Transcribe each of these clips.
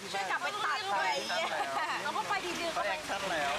ที่ช่วยนกลับไปตัดไปเราก็ไปดีๆกันแล้ว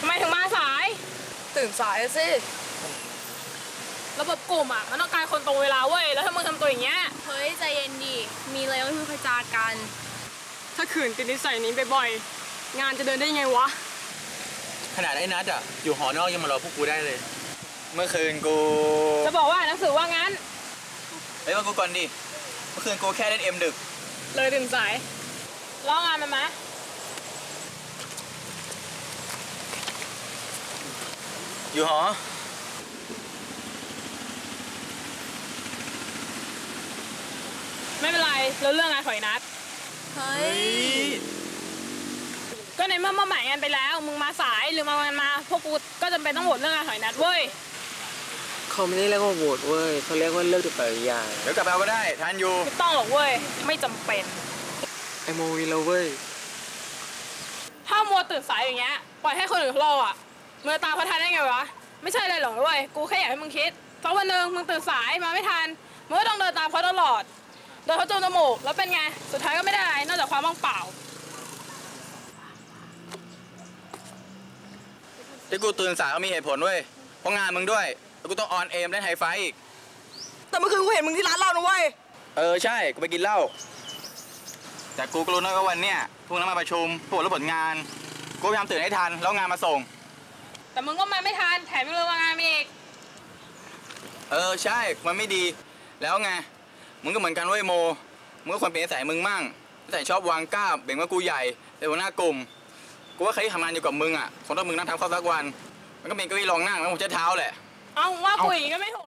ทำไมถึงมาสาย ตื่นสายสิ ระบบกลุ่มอะ มันต้องการคนตรงเวลาเว้ย แล้วถ้ามึงทำตัวอย่างเงี้ย เฮ้ย ใจเย็นดี มีอะไรก็คือพจากัน ถ้าขืนติดนิสัยนี้บ่อยๆ งานจะเดินได้ยังไงวะ ขนาดไอ้นัดอะ อยู่หอนอกยังมารอพวกกูได้เลย เมื่อคืนกู จะบอกว่าอ่านหนังสือว่างั้น เฮ้ยมากูก่อนดิ เมื่อคืนกูแค่เล่นเอ็มดึก เลยตื่นสายร้องงานมันไหมอยู่หอไม่เป็นไรเราเรื่องงานถอยนัดเฮ้ย ก็ในเมื่อมาหมายงานไปแล้ว มึงมาสายหรือมางานมาพวกกูก็จำเป็นต้องโหวตเรื่องงานถอยนัดเว้ย เขาไม่ได้เรียกว่าโหวตเว้ยเขาเรียกว่าเลิกจุดปริยายเดี๋ยวกลับไปเอาก็ได้ทันอยู่ไม่ต้องหรอกเว้ย ไม่จำเป็น ไอโมวีเราเว้ย ถ้ามัวตื่นสายอย่างเงี้ย ปล่อยให้คนอื่นเขารออะมือตามพระทันได้ไงวะ ไม่ใช่เลยหรอกเว้ย กูแค่อยากให้มึงคิดสักวันหนึ่งมึงตื่นสายมาไม่ทันมึงก็ต้องเดินตามเขาตลอด เดินเขาจูงจมูกแล้วเป็นไง สุดท้ายก็ไม่ได้อะไรนอกจากความว่างเปล่า ที่กูตื่นสายก็มีเหตุผลเว้ยเพราะงานมึงด้วย แล้วกูต้องออนเอมเล่นไฮไฟอีก แต่เมื่อคืนกูเห็นมึงที่ร้านเรานะเว้ย เออใช่ กูไปกินเหล้า แต่กูก็รู้นะว่าวันเนี้ยพวกนั้นมาประชุมพวกรับผลงาน กูพยายามตื่นให้ทัน แล้วงานมาส่ง แต่มึงก็มาไม่ทัน แถมยังเลยมางานมีอีก เออใช่ มันไม่ดี แล้วไง มึงก็เหมือนกันเว้ยโม มึงก็ควรเปลี่ยนนิสัยมึงมั่งนิสัยชอบวางกล้าบเบ่งว่ากูใหญ่เป็นหัวหน้ากลุ่ม กูว่าใครที่ทำงานอยู่กับมึงอะคงต้องมึงนั่งทำข้าวสักวัน มันก็เป็นเก้าอี้รองนั่งแล้วผมจะเท้าแหละ เอาว่าคุยก็ไม่ถูก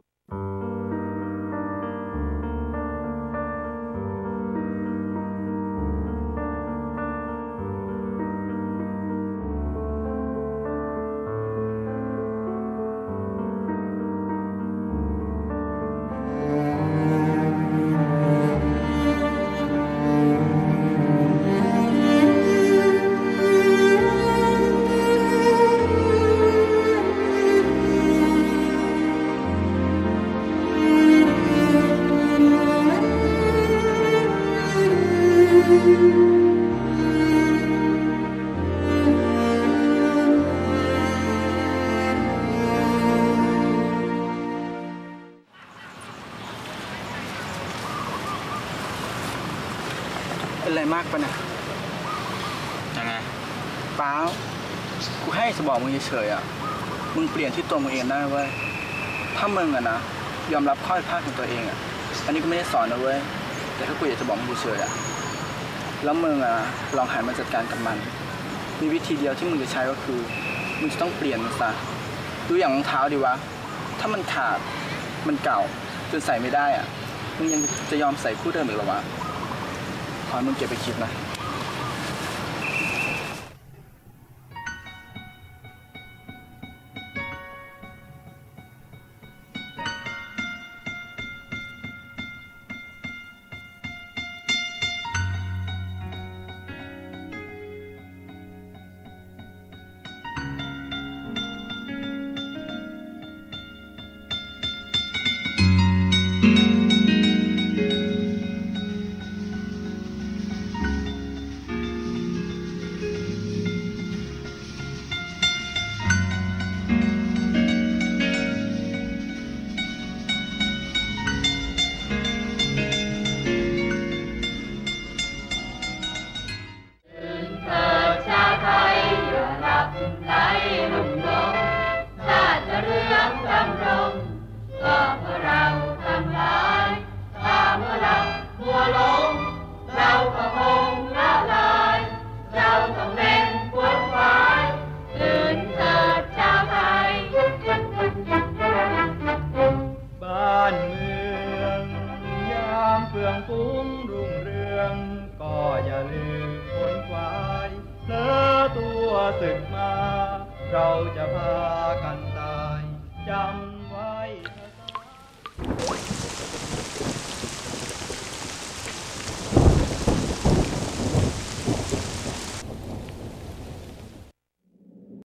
เป็นไรมากปะเนี่ยยังไงเปล่ากูให้จะบอกมึงเฉยๆอะ มึงเปลี่ยนที่ตัวมึงเองได้เว้ย ถ้ามึงอะนะยอมรับข้อผิดพลาดของตัวเองอะ อันนี้กูไม่ได้สอนนะเว้ย แต่ถ้ากูอยากจะบอกมึงเฉยๆอะ แล้วมึงอะลองหันมาจัดการกับมัน มีวิธีเดียวที่มึงจะใช้ก็คือ มึงจะต้องเปลี่ยนมันซะ ดูอย่างรองเท้าดิวะ ถ้ามันขาด มันเก่าจนใส่ไม่ได้อะ มึงยังจะยอมใส่คู่เดิมอีกเหรอวะ ความมึงเก็บไปคิดนะ องฟุ้งรุ่งเรือง ก็อย่าลืมคนควายเพลอตัวศึกมา เราจะพากันตายจำ